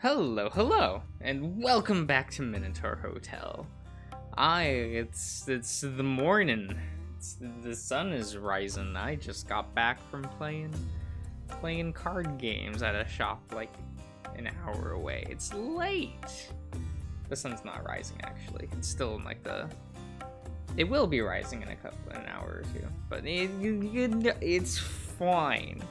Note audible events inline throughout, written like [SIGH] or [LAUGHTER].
Hello, hello, and welcome back to Minotaur Hotel. I, it's, it's the morning. It's, the sun is rising. I just got back from playing, playing card games at a shop like an hour away. It's late. The sun's not rising actually. It's still in like the, it will be rising in a couple, an hour or two, but it, it, it's fine.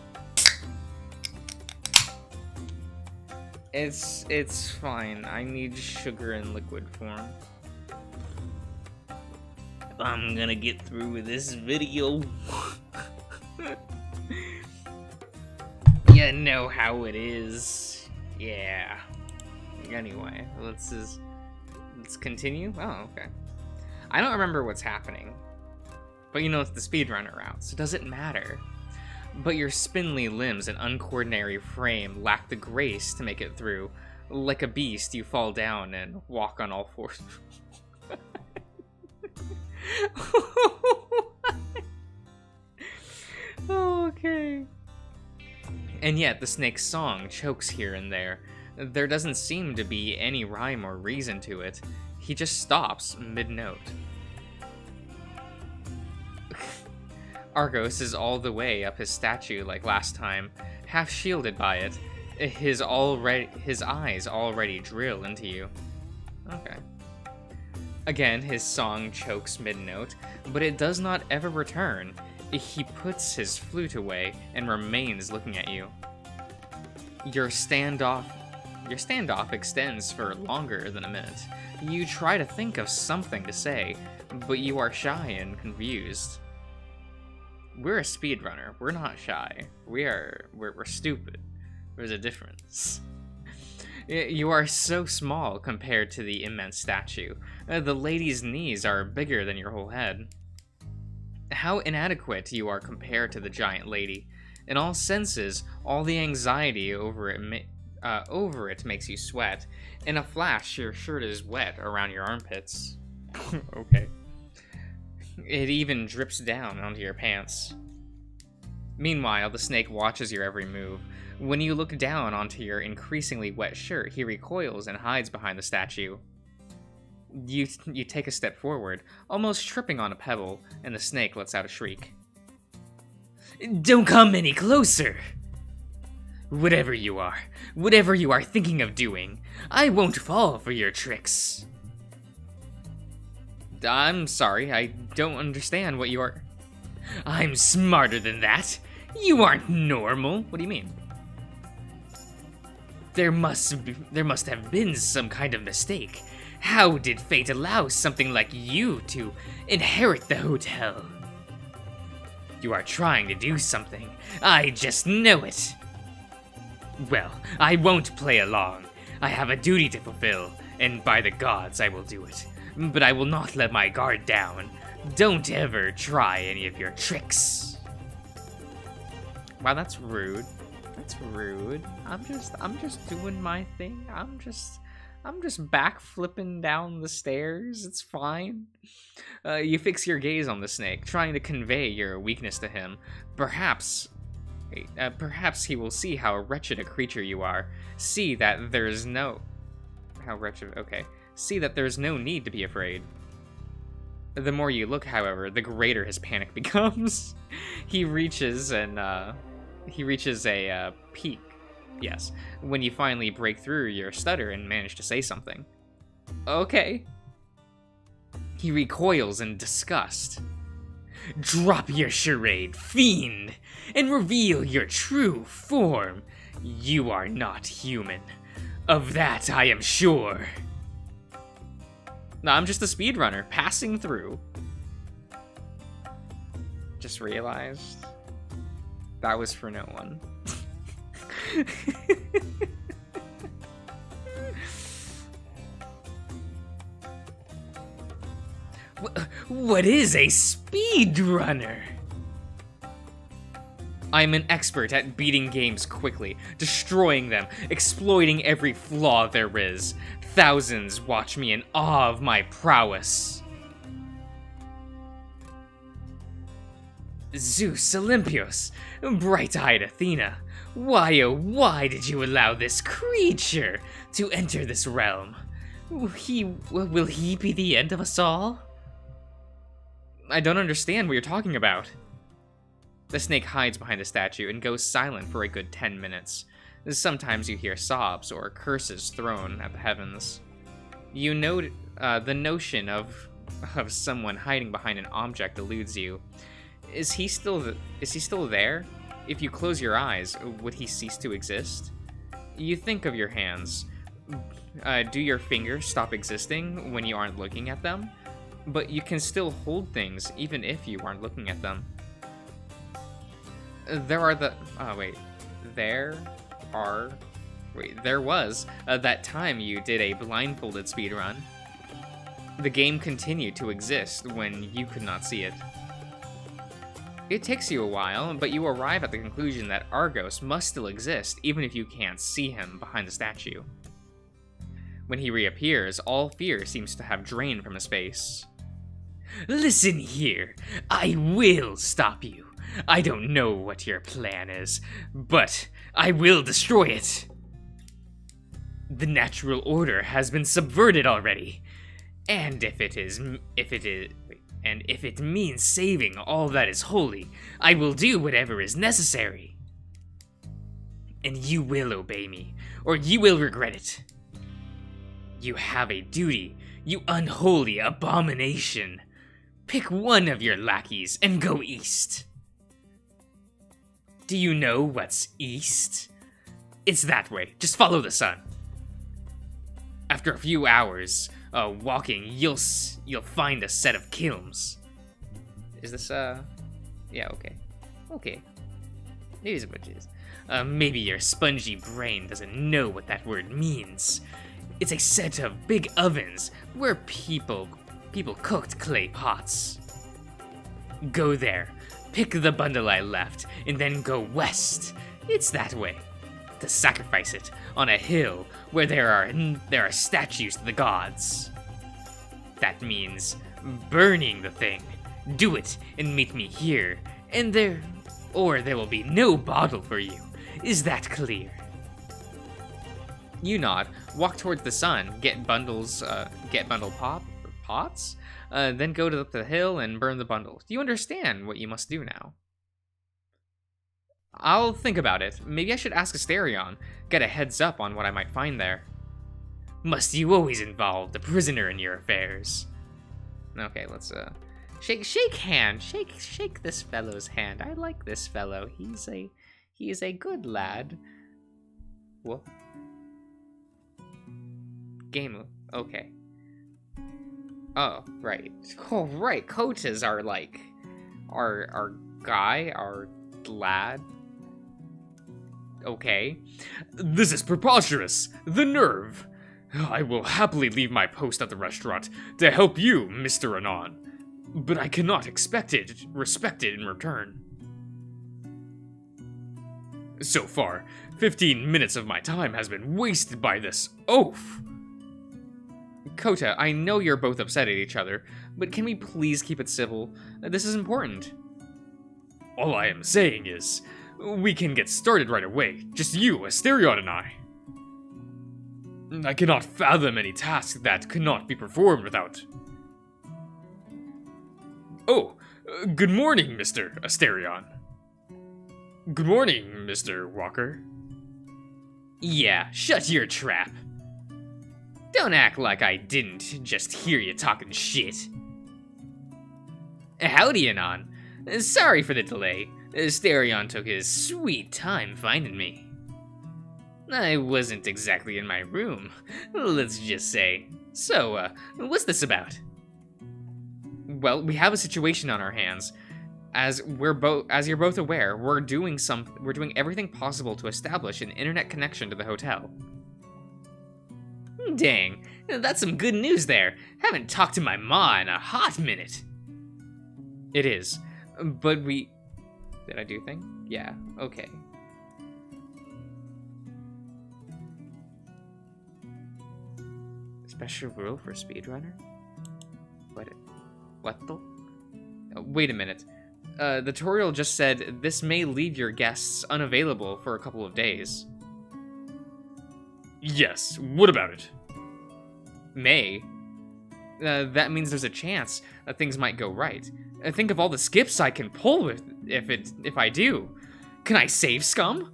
It's it's fine. I need sugar in liquid form. I'm gonna get through with this video. [LAUGHS] you know how it is. Yeah. Anyway, let's just let's continue. Oh, okay. I don't remember what's happening. But you know it's the speedrunner route, so does it matter? But your spindly limbs and uncoordinary frame lack the grace to make it through. Like a beast, you fall down and walk on all fours. [LAUGHS] okay. And yet, the snake's song chokes here and there. There doesn't seem to be any rhyme or reason to it. He just stops mid note. Argos is all the way up his statue like last time, half shielded by it. His already his eyes already drill into you. Okay. Again, his song chokes mid-note, but it does not ever return. He puts his flute away and remains looking at you. Your standoff your standoff extends for longer than a minute. You try to think of something to say, but you are shy and confused we're a speedrunner. We're not shy. We are we're, we're stupid. There's a difference. [LAUGHS] You are so small compared to the immense statue. Uh, the lady's knees are bigger than your whole head. How inadequate you are compared to the giant lady. In all senses, all the anxiety over it, uh, over it makes you sweat. In a flash, your shirt is wet around your armpits. [LAUGHS] okay. It even drips down onto your pants. Meanwhile, the snake watches your every move. When you look down onto your increasingly wet shirt, he recoils and hides behind the statue. You, you take a step forward, almost tripping on a pebble, and the snake lets out a shriek. Don't come any closer! Whatever you are, whatever you are thinking of doing, I won't fall for your tricks. I'm sorry, I don't understand what you are. I'm smarter than that. You aren't normal. What do you mean? There must be, there must have been some kind of mistake. How did fate allow something like you to inherit the hotel? You are trying to do something. I just know it. Well, I won't play along. I have a duty to fulfill, and by the gods I will do it. But I will not let my guard down. Don't ever try any of your tricks. Wow, that's rude. That's rude. I'm just I'm just doing my thing. I'm just I'm just back flipping down the stairs. It's fine. Uh, you fix your gaze on the snake, trying to convey your weakness to him. Perhaps uh, perhaps he will see how wretched a creature you are. See that there's no how wretched. Okay. See that there's no need to be afraid. The more you look, however, the greater his panic [LAUGHS] becomes. he reaches and uh, he reaches a uh, peak. Yes, when you finally break through your stutter and manage to say something. Okay. He recoils in disgust. Drop your charade, fiend, and reveal your true form. You are not human. Of that I am sure. No, I'm just a speedrunner, passing through. Just realized that was for no one. [LAUGHS] what is a speedrunner? I'm an expert at beating games quickly, destroying them, exploiting every flaw there is. Thousands watch me in awe of my prowess. Zeus Olympios, bright-eyed Athena, Why, oh, why did you allow this creature to enter this realm? He will he be the end of us all? I don't understand what you're talking about. The snake hides behind the statue and goes silent for a good 10 minutes. Sometimes you hear sobs or curses thrown at the heavens. You know uh, the notion of of someone hiding behind an object eludes you. Is he still th- is he still there? If you close your eyes, would he cease to exist? You think of your hands. Uh, do your fingers stop existing when you aren't looking at them? But you can still hold things even if you aren't looking at them. There are the. Oh, wait. There are. Wait, there was uh, that time you did a blindfolded speedrun. The game continued to exist when you could not see it. It takes you a while, but you arrive at the conclusion that Argos must still exist even if you can't see him behind the statue. When he reappears, all fear seems to have drained from his face. Listen here, I will stop you. I don't know what your plan is, but I will destroy it. The natural order has been subverted already. And if it is if it is and if it means saving all that is holy, I will do whatever is necessary. And you will obey me, or you will regret it. You have a duty, you unholy abomination. Pick one of your lackeys and go east. Do you know what's east? It's that way. Just follow the sun. After a few hours uh, walking, you'll you'll find a set of kilns. Is this uh? Yeah. Okay. Okay. Maybe it's what. Uh, maybe your spongy brain doesn't know what that word means. It's a set of big ovens where people people cooked clay pots. Go there, pick the bundle I left, and then go west. It's that way. To sacrifice it on a hill where there are there are statues to the gods. That means burning the thing. Do it and meet me here, and there or there will be no bottle for you. Is that clear? You nod, walk towards the sun, get bundles, uh, get bundle pop pots, uh, then go to the hill and burn the bundle. Do you understand what you must do now? I'll think about it. Maybe I should ask Asterion, get a heads up on what I might find there. Must you always involve the prisoner in your affairs? Okay, let's uh shake shake hand. Shake shake this fellow's hand. I like this fellow. He's a he is a good lad. What? Game okay. Oh, right. Oh, right. Coaches are like our our guy, our lad. Okay. This is preposterous. The nerve. I will happily leave my post at the restaurant to help you, Mr. Anon. But I cannot expect it respected in return. So far, 15 minutes of my time has been wasted by this oaf. Kota, I know you're both upset at each other, but can we please keep it civil? This is important. All I am saying is, we can get started right away. Just you, Asterion, and I. I cannot fathom any task that cannot be performed without. Oh, good morning, Mr. Asterion. Good morning, Mr. Walker. Yeah, shut your trap. Don't act like I didn't just hear you talking shit. Howdy, Anon. Sorry for the delay. Asterion took his sweet time finding me. I wasn't exactly in my room, let's just say. So, uh, what's this about? Well, we have a situation on our hands. As we're both as you're both aware, we're doing some we're doing everything possible to establish an internet connection to the hotel. Dang, that's some good news there. Haven't talked to my ma in a hot minute. It is, but we did I do thing? Yeah, okay. Special rule for speedrunner? What? What the? Oh, wait a minute. Uh, the tutorial just said this may leave your guests unavailable for a couple of days. Yes, what about it? May. Uh, that means there's a chance that things might go right. Uh, think of all the skips I can pull with if it if I do. Can I save scum?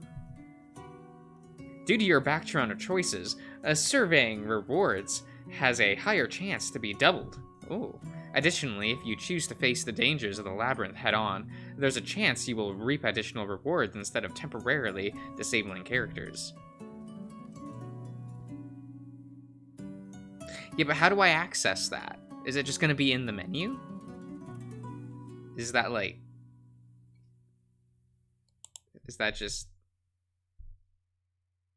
Due to your background of choices, uh, surveying rewards has a higher chance to be doubled. Ooh. Additionally, if you choose to face the dangers of the labyrinth head on, there's a chance you will reap additional rewards instead of temporarily disabling characters. Yeah, but how do I access that? Is it just going to be in the menu? Is that like... Is that just...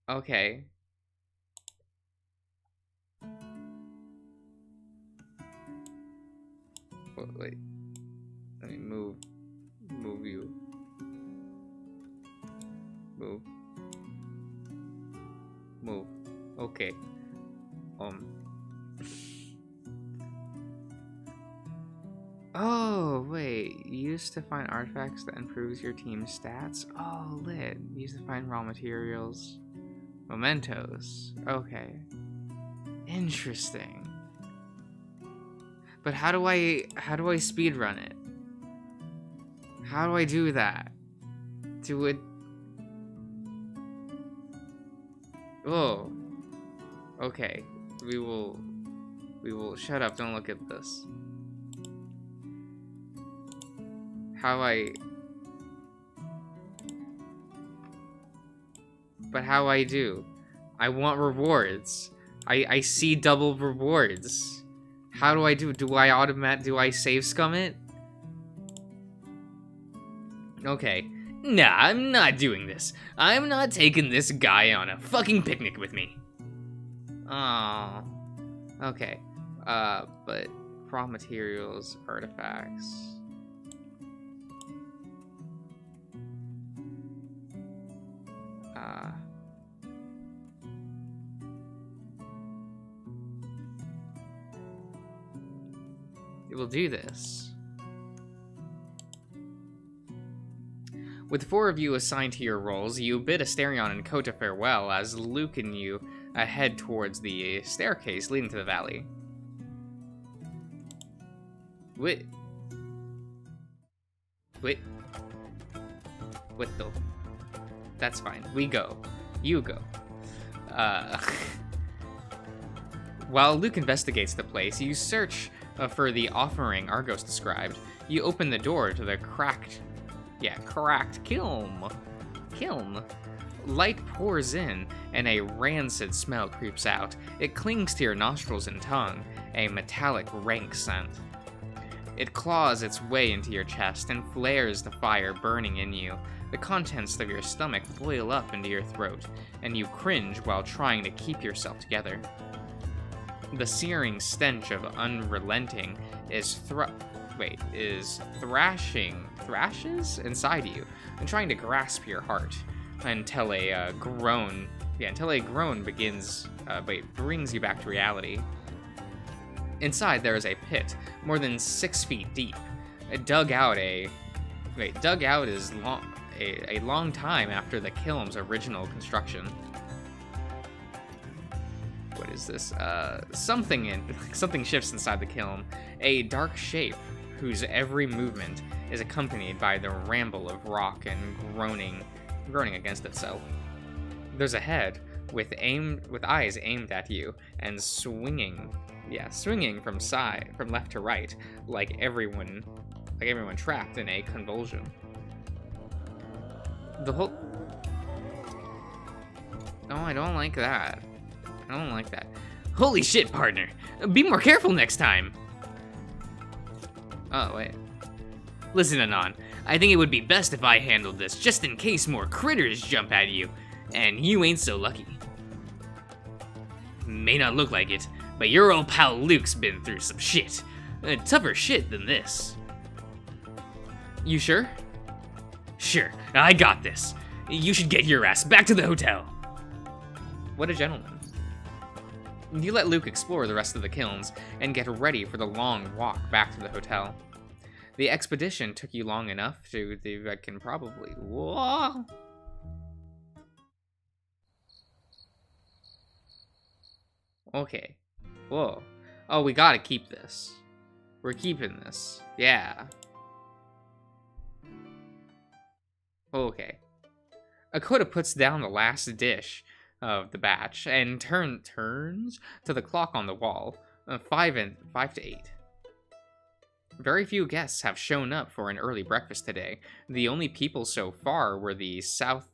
Okay. Wait. Let me move. Move you. Move. Move. Okay. Um. Oh, wait. Use to find artifacts that improves your team's stats? Oh, lit. Use to find raw materials. Mementos. Okay. Interesting. But how do I how do I speed run it? How do I do that? Do it Oh. Okay. We will we will shut up, don't look at this. How I But how I do? I want rewards. I I see double rewards. How do I do? Do I automat? Do I save scum it? Okay. Nah, I'm not doing this. I'm not taking this guy on a fucking picnic with me. Oh. Okay. Uh, but raw materials, artifacts. Do this. With four of you assigned to your roles, you bid Asterion and Kota farewell as Luke and you head towards the staircase leading to the valley. Wait. Wait. What the? That's fine. We go. You go. Uh, [LAUGHS] while Luke investigates the place, you search uh, for the offering Argos described. You open the door to the cracked, yeah, cracked kiln. Kiln. Light pours in, and a rancid smell creeps out. It clings to your nostrils and tongue, a metallic, rank scent. It claws its way into your chest and flares the fire burning in you. The contents of your stomach boil up into your throat, and you cringe while trying to keep yourself together. The searing stench of unrelenting is thr wait, is thrashing thrashes inside you and trying to grasp your heart until a uh, groan yeah, until a groan begins uh, wait, brings you back to reality. Inside there is a pit, more than six feet deep. Dug out a wait, dug out is long a, a long time after the kiln's original construction what is this? Uh, something in [LAUGHS] something shifts inside the kiln. A dark shape whose every movement is accompanied by the ramble of rock and groaning, groaning against itself. There's a head with aim with eyes aimed at you and swinging, yeah, swinging from side from left to right, like everyone, like everyone trapped in a convulsion. The whole. Oh, I don't like that. I don't like that. Holy shit, partner. Be more careful next time. Oh, wait. Listen, Anon. I think it would be best if I handled this, just in case more critters jump at you. And you ain't so lucky. May not look like it, but your old pal Luke's been through some shit. Uh, tougher shit than this. You sure? Sure, I got this. You should get your ass back to the hotel. What a gentleman. You let Luke explore the rest of the kilns and get ready for the long walk back to the hotel. The expedition took you long enough to, I can probably. Whoa. Okay. Whoa. Oh, we gotta keep this. We're keeping this. Yeah. Okay. Akoda puts down the last dish of the batch and turn turns to the clock on the wall. Uh, five and five to eight. Very few guests have shown up for an early breakfast today. The only people so far were the South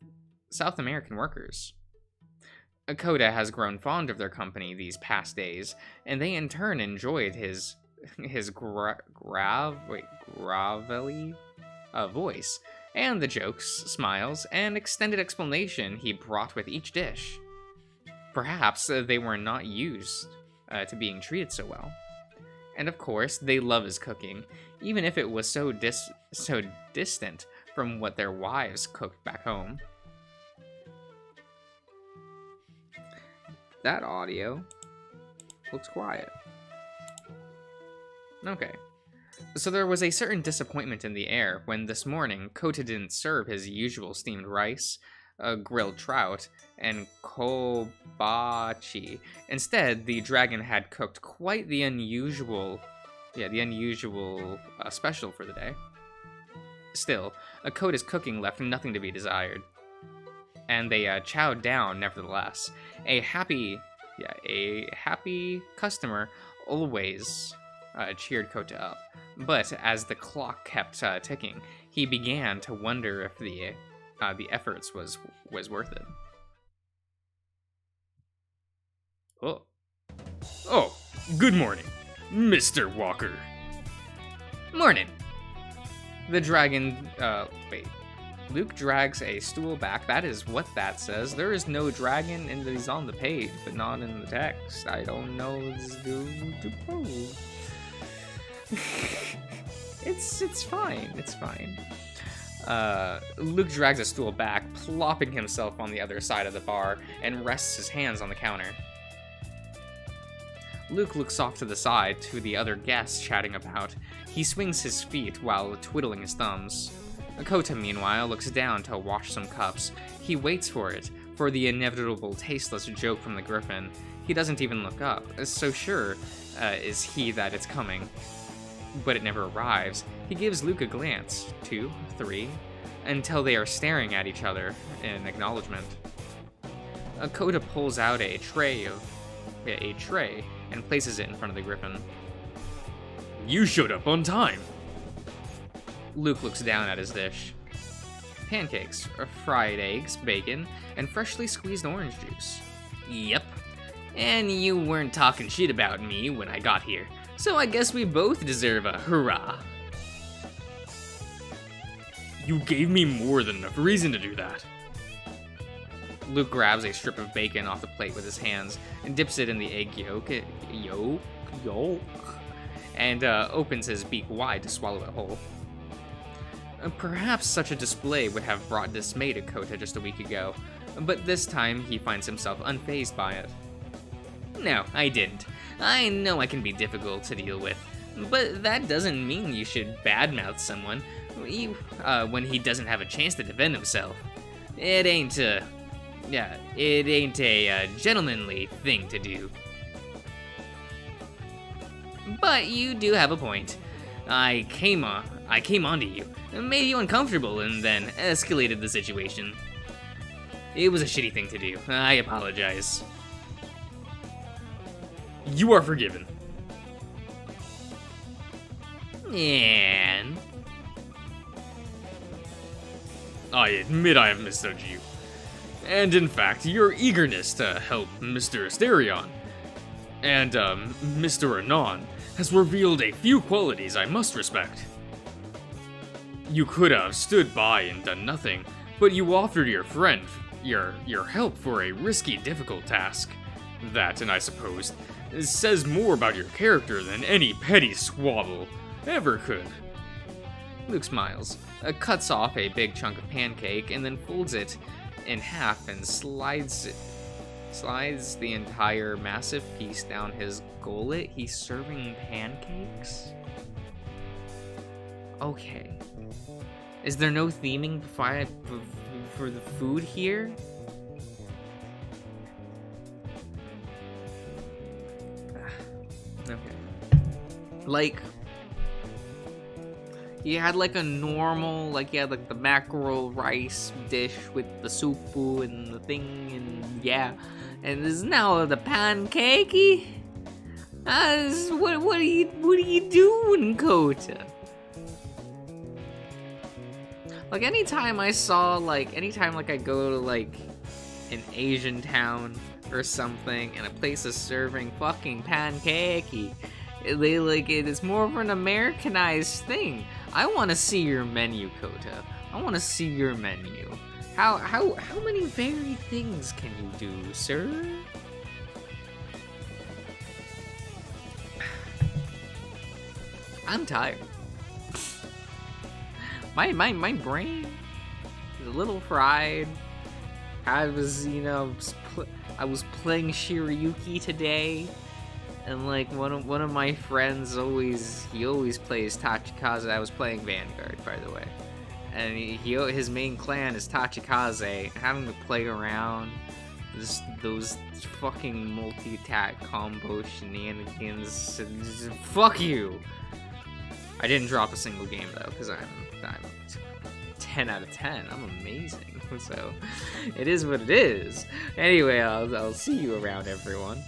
South American workers. Akoda has grown fond of their company these past days, and they in turn enjoyed his his gra grav wait gravelly uh, voice and the jokes, smiles, and extended explanation he brought with each dish. Perhaps uh, they were not used uh, to being treated so well. And of course, they love his cooking, even if it was so dis so distant from what their wives cooked back home. That audio looks quiet. Okay. So there was a certain disappointment in the air when this morning Kota didn't serve his usual steamed rice, uh, grilled trout, and kobachi. Instead, the dragon had cooked quite the unusual, yeah, the unusual uh, special for the day. Still, Akoda's cooking left nothing to be desired. And they uh, chowed down nevertheless. A happy, yeah, a happy customer always uh, cheered Kota up. But as the clock kept uh, ticking, he began to wonder if the uh, the efforts was was worth it. Oh. Oh, good morning, Mr. Walker. Morning. The dragon, uh, wait. Luke drags a stool back. That is what that says. There is no dragon and he's on the page, but not in the text. I don't know. it's [LAUGHS] it's it's fine. It's fine. Uh, Luke drags a stool back, plopping himself on the other side of the bar, and rests his hands on the counter. Luke looks off to the side to the other guests chatting about. He swings his feet while twiddling his thumbs. Kota, meanwhile, looks down to wash some cups. He waits for it, for the inevitable tasteless joke from the griffin. He doesn't even look up, so sure uh, is he that it's coming. But it never arrives. He gives Luke a glance, two, three, until they are staring at each other in acknowledgement. Kota pulls out a tray of a tray and places it in front of the griffin. You showed up on time. Luke looks down at his dish. Pancakes, fried eggs, bacon, and freshly squeezed orange juice. Yep. And you weren't talking shit about me when I got here, so I guess we both deserve a hurrah. You gave me more than enough reason to do that. Luke grabs a strip of bacon off the plate with his hands and dips it in the egg yolk, yolk, yolk, and uh, opens his beak wide to swallow it whole. Uh, perhaps such a display would have brought dismay to Kota just a week ago, but this time he finds himself unfazed by it. No, I didn't. I know I can be difficult to deal with, but that doesn't mean you should badmouth someone uh, when he doesn't have a chance to defend himself. It ain't, uh, yeah, it ain't a uh, gentlemanly thing to do. But you do have a point. I came on, I came onto you, made you uncomfortable, and then escalated the situation. It was a shitty thing to do. I apologize. You are forgiven. And I admit I have misjudged you. And in fact, your eagerness to help Mr. Asterion and um, Mr. Anon has revealed a few qualities I must respect. You could have stood by and done nothing, but you offered your friend your your help for a risky, difficult task. That, and I suppose, says more about your character than any petty squabble ever could. Luke smiles, uh, cuts off a big chunk of pancake, and then folds it in half and slides it, slides the entire massive piece down his gullet. He's serving pancakes? Okay. Is there no theming for, for the food here? Like, you had like a normal, like you had like the mackerel rice dish with the soup and the thing, and yeah. And this is now the pancakey. Uh, what what are you what are you doing, Kota? Like anytime I saw like anytime like I go to like an Asian town or something and a place is serving fucking pancakey, they like it is more of an Americanized thing. I want to see your menu, Kota. I want to see your menu. How how how many varied things can you do, sir? [SIGHS] I'm tired. [LAUGHS] my my my brain is a little fried. I was, you know, I was playing Shiryuki today, and like one of one of my friends always he always plays Tachikaze. I was playing Vanguard, by the way, and he, he his main clan is Tachikaze. Having to play around just those fucking multi-attack combo shenanigans. Fuck you. I didn't drop a single game though, because I'm, I'm 10 out of 10. I'm amazing. [LAUGHS] So it is what it is. Anyway, I'll, I'll see you around, everyone.